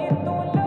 ਲਾਲੀ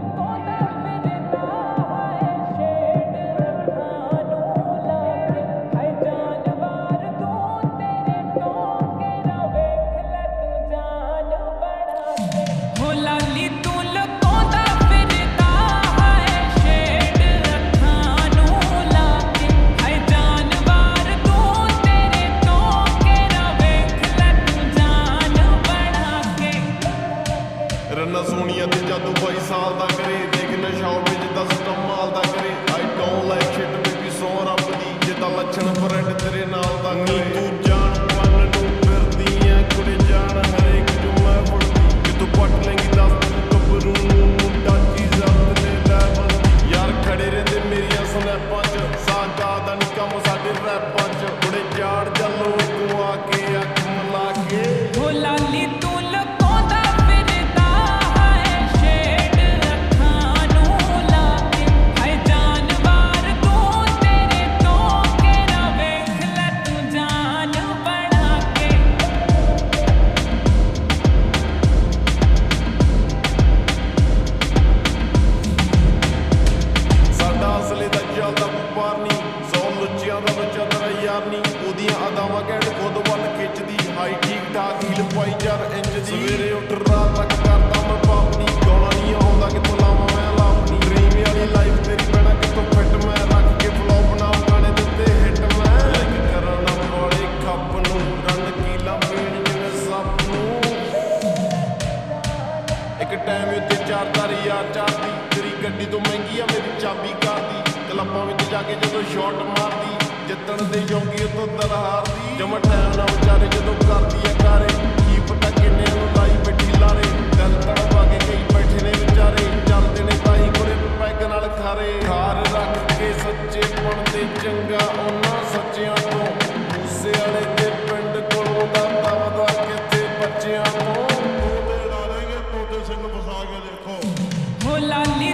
ਰੰਨਾ ਸੋਹਣੀਆਂ ਤੇ ਜਾਦੂ 22 ਸਾਲ ਦਾ ਕਰੇ, ਦੇਖ ਨਸ਼ਾ ਵਿੱਚ ਦਸ ਕਮਾਲ ਦਾ ਕਰੇ। I don't like shit baby so ਰੱਬ ਦੀ ਜਿੱਦਾਂ ਲੱਛਣ ਫਰੈਂਡ ਤੇਰੇ ਨਾਲ ਦਾ ਕਰੇ। ਤੂੰ ਦਾ ਬੱਚਾ ਤੇਰਾ ਯਾਰ ਨਹੀਂ ਉਹਦੀਆਂ ਅਦਾਵਾਂ ਘੈਂਟ ਖੁਦ ਵੱਲ ਖਿੱਚਦੀ। ਹਾਈ ਠੀਕ ਠਾਕ ਹੀਲ ਪਾਈ ਚਾਰ ਇੰਚ ਦੀ। ਸਵੇਰੇ ਉੱਠ ਰਾਤ ਤੱਕ ਕਰਦਾ ਮੈਂ ਪਾਪ ਨਹੀਂ ਗਾਉਣਾ ਨਹੀਂ ਆਉਂਦਾ ਕਿਤੋਂ ਲਾਵਾਂ ਮੈਂ ਲਾਪਣੀ ਡ੍ਰੀਮ ਵਾਲੀ ਲਾਈਫ ਤੇਰੀ ਬਣਾ ਕਿਤੋਂ ਫਿੱਟ ਮੈਂ? ਰੱਖ ਕੇ ਫਲੋ ਬਣਾਉ ਗਾਣੇ ਦਿੱਤੇ ਹਿੱਟ ਮੈਂ। ਲਾਈਕ ਕਰਨਾ ਬੋਲੇ ਖੱਪ ਨੂੰ। ਰੰਨ ਕੀਲਾ ਪੀਣ ਜਿਵੇਂ ਸੱਪ ਨੂੰ। ਇੱਕ ਟਾਈਮ ਉੱਤੇ ਚਾਰ ਤਾਰੀ ਯਾਰ ਚਾਹਦੀ ਤੇਰੀ ਗੱਡੀ ਤੋਂ ਮਹਿੰਗੀ ਆ, ਮੇਰੀ ਚਾਬੀ ਕਰਦੀ ਕਲੱਬਾਂ ਵਿੱਚ ਜਾ ਕੇ ਜਦੋਂ ਸ਼ਾਟ ਮਾਰ ਜਿੱਤਣ ਦੇ ਯੋਗੀ ਤੋਂ ਦਰਹਾਰ ਦੀ। ਜਮ ਟਾਈਮ ਨਾ ਵਿਚਾਰੇ ਜਦੋਂ ਕਰਦੀ ਐ ਕਾਰੇ ਕੀ ਪਤਾ ਕਿੰਨੇ ਨੂੰ ਲਾਈ ਬੈਠੀ ਲਾਰੇ। ਦਿਲ ਤੜਪਾ ਕੇ ਕਈ ਬੈਠੇ ਨੇ ਵਿਚਾਰੇ ਚੱਲਦੇ ਨੇ ਤਾਈ ਕੋਲੇ ਪੈਗ ਨਾਲ ਖਾਰੇ। ਖਾਰ ਰੱਖ ਕੇ ਸੱਚੇ ਪੁਣ ਤੇ ਚੰਗਾ ਉਹਨਾਂ ਸੱਚਿਆਂ ਤੋਂ। ਮੂਸੇ ਵਾਲੇ ਦੇ ਪਿੰਡ ਕੋਲੋਂ ਦਾ ਤਵਦਾ ਕਿੱਥੇ ਬੱਚਿਆਂ ਤੋਂ। ਤੂੰ ਤੇ ਲਾਲੇਗੇ ਤੋਤੇ ਸਿੰਘ ਫਸਾ ਕੇ ਦੇਖੋ। ਹੋ ਲਾਲੀ